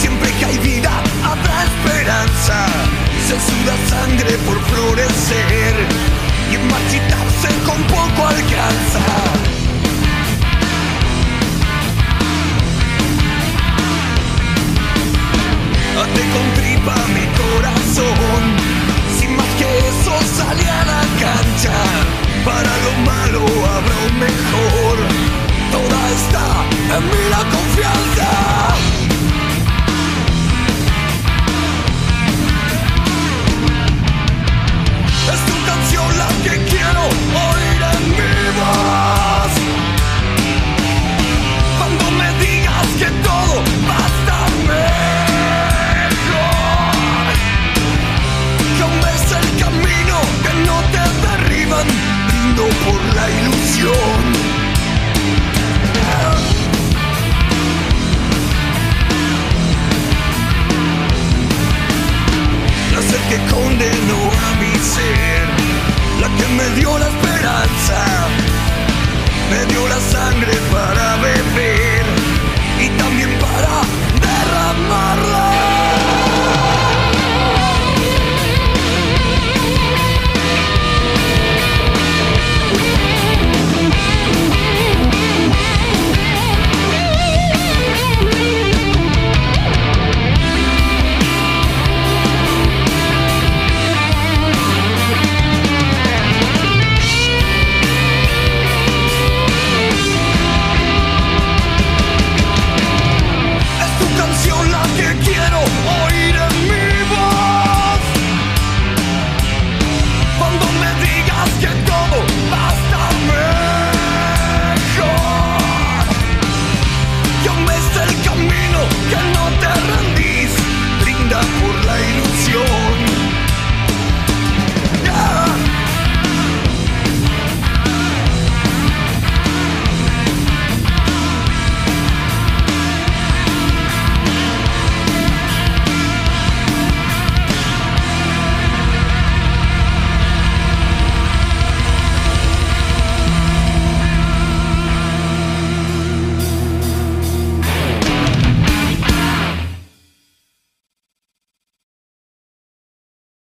Siempre que hay vida habrá esperanza, se suda sangre por florecer y marchitarse con poco alcanza.